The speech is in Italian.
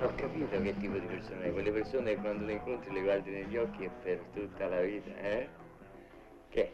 Ho capito che tipo di persone è, quelle persone quando le incontri le guardi negli occhi e per tutta la vita, eh? Che?